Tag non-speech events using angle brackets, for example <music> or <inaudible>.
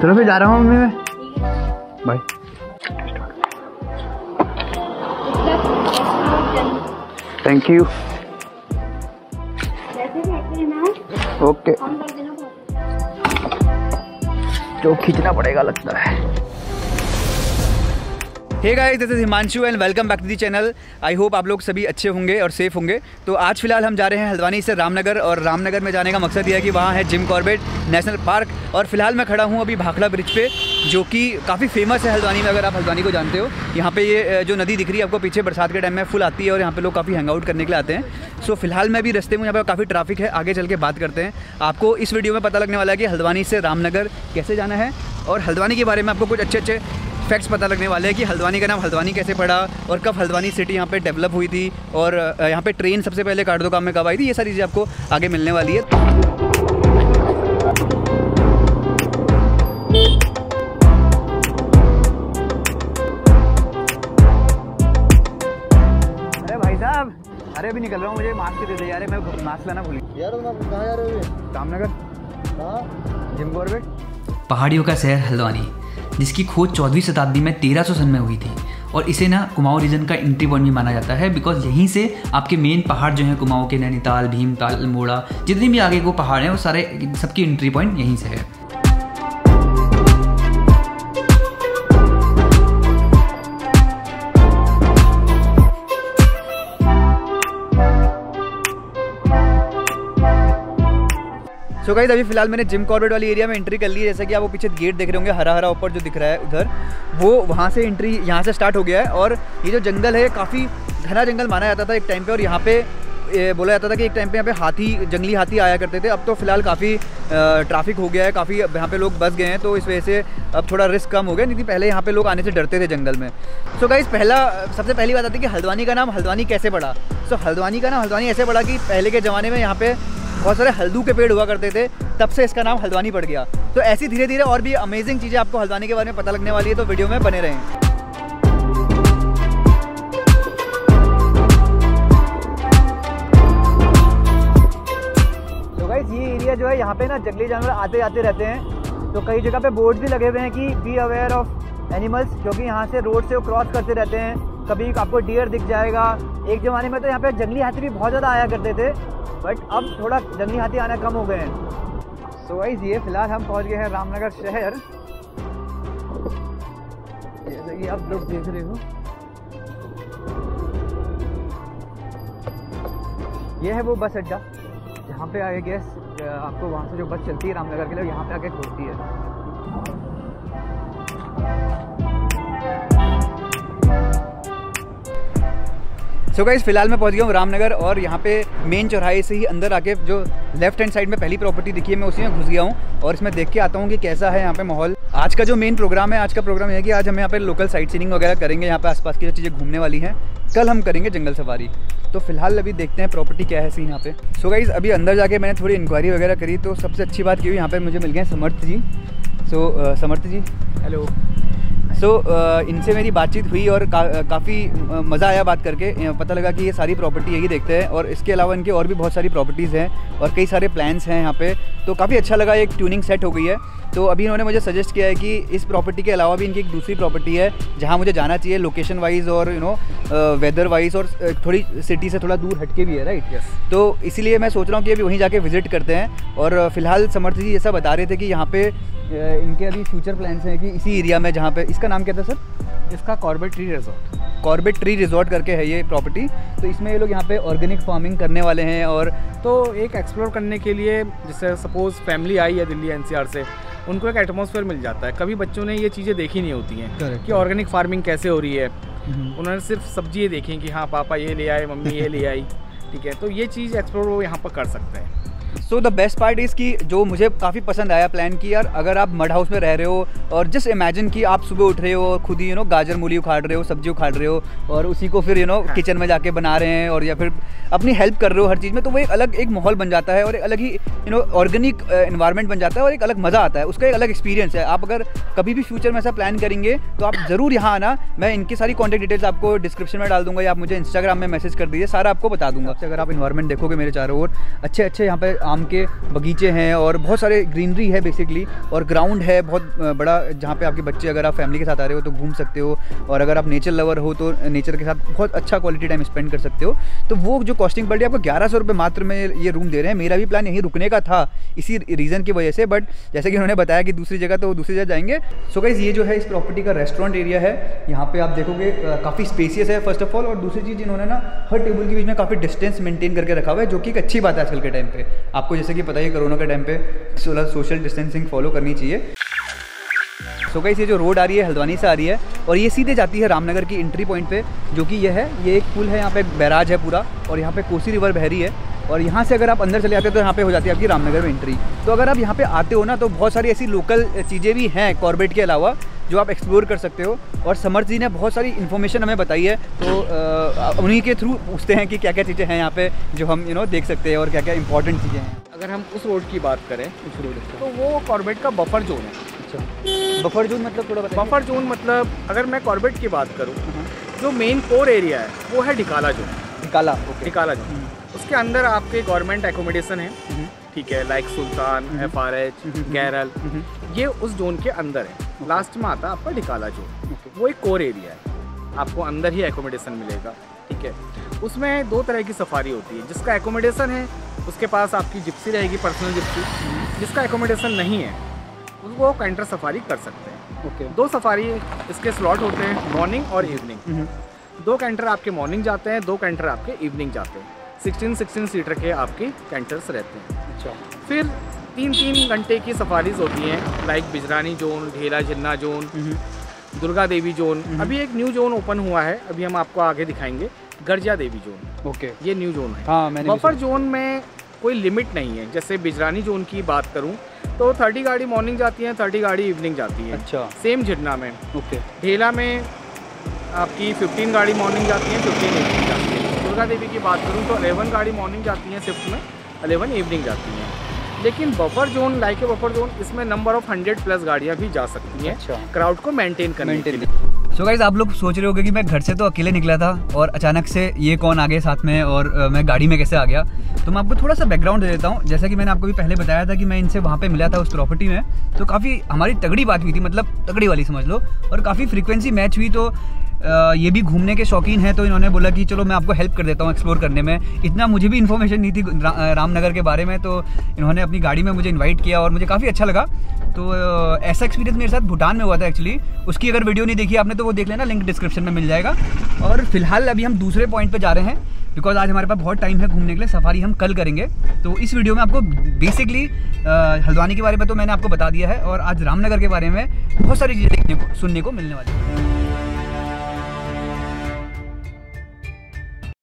चलो फिर जा रहा हूँ मम्मी मैं। बाय थैंक यू ओके जो खींचना पड़ेगा लगता है। Hey guys this is Himanshu and welcome back to the channel I hope आप लोग सभी अच्छे होंगे और सेफ़ होंगे। तो आज फ़िलहाल हम जा रहे हैं हल्द्वानी से रामनगर और रामनगर में जाने का मकसद यह है कि वहाँ है जिम कॉर्बेट नेशनल पार्क और फ़िलहाल मैं खड़ा हूँ अभी भाखड़ा ब्रिज पे, जो कि काफ़ी फ़ेमस है हल्द्वानी में, अगर आप हल्द्वानी को जानते हो। यहाँ पे ये जो नदी दिख रही है, आपको पीछे बरसात के टाइम में फुल आती है और यहाँ पे लोग काफ़ी हैंग आउट करने के लिए आते हैं। सो फ़िलहाल मैं भी रस्ते में यहाँ पे काफ़ी ट्रैफ़िक है, आगे चल के बात करते हैं। आपको इस वीडियो में पता लगने वाला है कि हल्द्वानी से रामनगर कैसे जाना है और हल्द्वानी के बारे में आपको कुछ अच्छे अच्छे फैक्ट्स पता लगने वाले हैं कि हल्द्वानी का नाम हल्द्वानी कैसे पड़ा और कब हल्द्वानी सिटी यहाँ पे डेवलप हुई थी और यहाँ पे ट्रेन सबसे पहले काटदो काम में कब आई थी? ये सारी चीज़ें आपको आगे मिलने वाली है। अरे भाई साहब अरे अभी निकल रहा हूँ मुझे मास्क दे दे यार मैं मास्क लाना भूली यार कहाँ जा रहे हो रामनगर। जिम कॉर्बेट पहाड़ियों का शहर हल्द्वानी। जिसकी खोज चौदहवीं शताब्दी में तेरह सौ सन में हुई थी। और इसे ना कुमाऊँ रीजन का एंट्री पॉइंट भी माना जाता है बिकॉज़ यहीं से आपके मेन पहाड़ जो हैं कुमाऊँ के नैनीताल, भीमताल, अल्मोड़ा, जितने भी आगे को पहाड़ हैं, वो सारे सबकी एंट्री पॉइंट यहीं से है। सो गाइज़ अभी फ़िलहाल मैंने जिम कॉर्बेट वाली एरिया में एंट्री कर ली है। जैसे कि आप वो पीछे गेट देख रहे होंगे हरा हरा ऊपर जो दिख रहा है उधर वो वहाँ से एंट्री यहाँ से स्टार्ट हो गया है। और ये जो जंगल है काफ़ी घना जंगल माना जाता था एक टाइम पे। और यहाँ पे बोला जाता था कि एक टाइम पे यहाँ पे हाथी जंगली हाथी आया करते थे। अब तो फ़िलहाल काफ़ी ट्रैफ़िक हो गया है काफ़ी यहाँ पे लोग बस गए हैं। तो इस वजह से अब थोड़ा रिस्क कम हो गया नहीं थी पहले यहाँ पे लोग आने से डरते थे जंगल में। सो so गाइज़ पहला सबसे पहली बात आती है कि हल्द्वानी का नाम हल्द्वानी कैसे पड़ा? सो so, हल्द्वानी का नाम हल्द्वानी ऐसे पड़ा कि पहले के ज़माने में यहाँ पे बहुत सारे हल्दू के पेड़ हुआ करते थे, तब से इसका नाम हल्द्वानी पड़ गया। तो ऐसी धीरे धीरे और भी अमेजिंग चीज़ें आपको हल्द्वानी के बारे में पता लगने वाली है तो वीडियो में बने रहें। तो ये एरिया जो है, यहाँ पे ना जंगली जानवर आते जाते रहते हैं। तो कई जगह पे बोर्ड भी लगे हुए हैं कि बी अवेयर ऑफ़ एनिमल्स क्योंकि यहाँ से रोड से वो क्रॉस करते रहते हैं। कभी आपको डियर दिख जाएगा। एक ज़माने में तो यहाँ पे जंगली हाथी भी बहुत ज़्यादा आया करते थे। बट अब थोड़ा जंगली हाथी आना कम हो गए हैं। सो वाइज ये फ़िलहाल हम पहुँच गए हैं रामनगर शहर। जैसे कि आप लोग देख रहे हो। ये है वो बस अड्डा, जहाँ पे आए गैस आपको वहाँ से जो बस चलती है रामनगर के लिए, यहाँ पे आके छोड़ती है। सो गाइज़ फ़िलहाल मैं पहुँच गया हूँ रामनगर और यहाँ पे मेन चौराहे से ही अंदर आके जो लेफ़्ट हैंड साइड में पहली प्रॉपर्टी दिखी है, मैं उसी में घुस गया हूँ और इसमें देख के आता हूँ कि कैसा है यहाँ पे माहौल। आज का जो मेन प्रोग्राम है, आज का प्रोग्राम है कि आज हम यहाँ पे लोकल साइट सीनिंग वगैरह करेंगे, यहाँ पे आसपास की जो चीज़ें घूमने वाली हैं। कल हम करेंगे जंगल सफारी। तो फ़िलहाल अभी देखते हैं प्रॉपर्टी क्या है सीन यहाँ पे। सो गाइज़ अभी अंदर जाके मैंने थोड़ी इंक्वायरी वगैरह करी तो सबसे अच्छी बात की हुई, यहाँ पर मुझे मिल गए Samarth ji. So Samarth ji. Hello so so, uh, इनसे मेरी बातचीत हुई और का, काफ़ी मज़ा आया बात करके। पता लगा कि ये सारी प्रॉपर्टी यही देखते हैं और इसके अलावा इनके और भी बहुत सारी प्रॉपर्टीज़ हैं और कई सारे प्लान्स हैं यहाँ पे। तो काफ़ी अच्छा लगा एक ट्यूनिंग सेट हो गई है। तो अभी इन्होंने मुझे सजेस्ट किया है कि इस प्रॉपर्टी के अलावा भी इनकी एक दूसरी प्रॉपर्टी है जहाँ मुझे जाना चाहिए लोकेशन वाइज और यू नो वेदर वाइज और थोड़ी सिटी से थोड़ा दूर हटके भी है राइट yes. तो इसीलिए मैं सोच रहा हूँ कि अभी वहीं जाके विज़िट करते हैं। और फ़िलहाल समर्थ जी ऐसा बता रहे थे कि यहाँ पे इनके अभी फ्यूचर प्लान्स हैं कि इसी एरिया में जहाँ पे इसका नाम क्या था सर? इसका Corbett tree resort Corbett tree resort करके है ये प्रॉपर्टी तो इसमें ये लोग यहाँ पे ऑर्गेनिक फ़ार्मिंग करने वाले हैं और तो एक एक्सप्लोर करने के लिए जैसे सपोज़ फैमिली आई है दिल्ली एनसीआर से उनको एक एटमोसफेयर मिल जाता है। कभी बच्चों ने ये चीज़ें देखी नहीं होती हैं कि ऑर्गेनिक फ़ार्मिंग कैसे हो रही है। उन्होंने सिर्फ़ सब्ज़ी देखी कि हाँ पापा ये ले आए मम्मी ये ले आई <laughs> ठीक है। तो ये चीज़ एक्सप्लोर वो यहाँ पर कर सकते हैं। So the best part is कि जो मुझे काफ़ी पसंद आया प्लान की यार अगर आप मड हाउस में रह रहे हो और जस्ट इमेजिन कि आप सुबह उठ रहे हो और खुद ही यू नो गाजर मूली उखाड़ रहे हो सब्ज़ी उखाड़ रहे हो और उसी को फिर यू नो किचन में जाके बना रहे हैं और या फिर अपनी हेल्प कर रहे हो हर चीज़ में तो वो एक अलग एक माहौल बन जाता है और एक अलग ही यू नो ऑर्गेनिक इन्वायरमेंट बन जाता है और एक अलग मज़ा आता है उसका एक अलग एक्सपीरियंस है। आप अगर कभी भी फ्यूचर में ऐसा प्लान करेंगे तो आप ज़रूर यहाँ आना मैं इनकी सारी कॉन्टैक्ट डिटेल्स आपको डिस्क्रिप्शन में डाल दूँगा या आप मुझे इंस्टाग्राम में मैसेज कर दीजिए सारा आपको बता दूँगा। अगर आप इन्वायरमेंट देखोगे मेरे चारों ओर अच्छे अच्छे यहाँ पे आम के बगीचे हैं और बहुत सारे ग्रीनरी है बेसिकली और ग्राउंड है बहुत बड़ा, जहाँ पे आपके बच्चे अगर आप फैमिली के साथ आ रहे हो तो घूम सकते हो और अगर आप नेचर लवर हो तो नेचर के साथ बहुत अच्छा क्वालिटी टाइम स्पेंड कर सकते हो। तो वो जो कॉस्टिंग पड़ है आपको ग्यारह सौ रुपये मात्र में ये रूम दे रहे हैं। मेरा भी प्लान यहीं रुकने का था इसी रीज़न की वजह से बट जैसे कि उन्होंने बताया कि दूसरी जगह तो दूसरी जगह जाएँगे। सो गाइज़ ये जो है इस प्रॉपर्टी का रेस्टोरेंट एरिया है। यहाँ पे आप देखोगे काफ़ी स्पेसियस है फ़र्स्ट ऑफ़ ऑल और दूसरी चीज़ इन्होंने ना हर टेबल के बीच में काफ़ी डिस्टेंस मेंटेन करके रखा हुआ है, जो कि एक अच्छी बात है आजकल के टाइम पे। आपको जैसे कि पता ही कोरोना के टाइम पे सोशल डिस्टेंसिंग फॉलो करनी चाहिए। सो so ये जो रोड आ रही है, हल्द्वानी से आ रही है, और ये सीधे जाती है रामनगर की एंट्री पॉइंट पे, जो कि ये है, ये एक पुल है, यहाँ पे बैराज है पूरा, और यहाँ पे कोसी रिवर बह रही है, और यहाँ से अगर आप अंदर चले जाते हो तो यहाँ पे हो जाती है आपकी रामनगर में एंट्री तो अगर आप यहाँ पे आते हो ना तो बहुत सारी ऐसी लोकल चीज़ें भी हैं कॉर्बेट के अलावा, जो आप एक्सप्लोर कर सकते हो, और समर जी ने बहुत सारी इन्फॉर्मेशन हमें बताई है तो उन्हीं के थ्रू पूछते हैं कि क्या क्या चीज़ें हैं यहाँ पे, जो हम यू नो देख सकते हैं, और क्या क्या इंपॉर्टेंट चीज़ें हैं। अगर हम उस रोड की बात करें उस रोड तो वो कॉर्बेट का बफर जोन है। अच्छा। बफर जोन मतलब थोड़ा बफर जोन मतलब अगर मैं कॉर्बेट की बात करूँ हाँ। जो मेन कोर एरिया है वो है ढिकाला जोन ढिकाला ढिकाला जोन। उसके अंदर आपके गवर्नमेंट एकोमोडेशन है। हम्म। ठीक है like Sultan F R H Gairal ये उस जोन के अंदर है। लास्ट में आता है आपका ढिकाला जोन वो एक कोर एरिया है। आपको अंदर ही एकोमोडेशन मिलेगा। ठीक है। उसमें दो तरह की सफारी होती है। जिसका एकोमोडेशन है उसके पास आपकी जिप्सी रहेगी पर्सनल जिप्सी जिसका एकोमोडेशन नहीं है वो कैंटर सफारी कर सकते हैं। ओके दो सफारी इसके स्लॉट होते हैं मॉर्निंग और इवनिंग हम्म। दो कैंटर आपके मॉर्निंग जाते हैं दो कैंटर आपके इवनिंग जाते हैं। सिक्सटीन सिक्सटीन सीटर के आपके कैंटर्स रहते हैं। अच्छा। फिर तीन तीन घंटे की सफारीज होती हैं like Bijrani zone Dhela Jhirna zone. Durga Devi zone हम्म। अभी एक न्यू जोन ओपन हुआ है अभी हम आपको आगे दिखाएँगे गर्जा देवी जोन ओके ये न्यू जोन है। हाँ मैंने बफर जोन में कोई लिमिट नहीं है। जैसे बिजरानी जोन की बात करूँ तो थर्टी गाड़ी मॉर्निंग जाती है थर्टी गाड़ी इवनिंग जाती है। अच्छा। सेम झिरना में। ओके। ढेला में आपकी फिफ्टीन गाड़ी मॉर्निंग जाती है फिफ्टीन इवनिंग जाती है। दुर्गा देवी की बात करूँ तो अलेवन गाड़ी मॉर्निंग जाती है शिफ्ट में अलेवन इवनिंग जाती है। लेकिन buffer zone like buffer zone इसमें नंबर ऑफ़ हंड्रेड प्लस गाड़ियाँ भी जा सकती हैं। अच्छा। क्राउड को मेंटेन करने के लिए। सो गाइज़ आप लोग सोच रहे हो कि मैं घर से तो अकेले निकला था और अचानक से ये कौन आ गए साथ में और मैं गाड़ी में कैसे आ गया? तो मैं आपको थोड़ा सा बैकग्राउंड दे देता हूँ। जैसा कि मैंने आपको भी पहले बताया था कि मैं इनसे वहाँ पे मिला था उस प्रॉपर्टी में तो काफ़ी हमारी तगड़ी बात हुई थी मतलब तगड़ी वाली समझ लो, और काफ़ी फ्रिक्वेंसी मैच हुई तो ये भी घूमने के शौकीन हैं तो इन्होंने बोला कि चलो मैं आपको हेल्प कर देता हूँ एक्सप्लोर करने में। इतना मुझे भी इन्फॉर्मेशन नहीं थी रामनगर के बारे में तो इन्होंने अपनी गाड़ी में मुझे इन्वाइट किया और मुझे काफ़ी अच्छा लगा। तो ऐसा एक्सपीरियंस मेरे साथ भूटान में हुआ था एक्चुअली उसकी अगर वीडियो नहीं देखी आपने तो वो देख लेना लिंक डिस्क्रिप्शन में मिल जाएगा। और फ़िलहाल अभी हम दूसरे पॉइंट पर जा रहे हैं बिकॉज़ आज हमारे पास बहुत टाइम है घूमने के लिए सफारी हम कल करेंगे। तो इस वीडियो में आपको बेसिकली हल्द्वानी के बारे में तो मैंने आपको बता दिया है, और आज रामनगर के बारे में बहुत सारी चीज़ें देखने को, सुनने को मिलने वाली है।